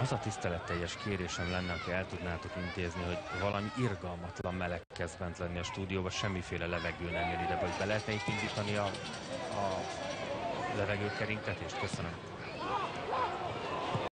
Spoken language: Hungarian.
Az a tiszteletteljes kérésem lenne, aki el tudnátok intézni, hogy valami irgalmatlan meleg kezd bent lenni a stúdióban, semmiféle levegő nem jön ide, vagy be lehetne itt indítani a, a levegőkerintetést? Köszönöm.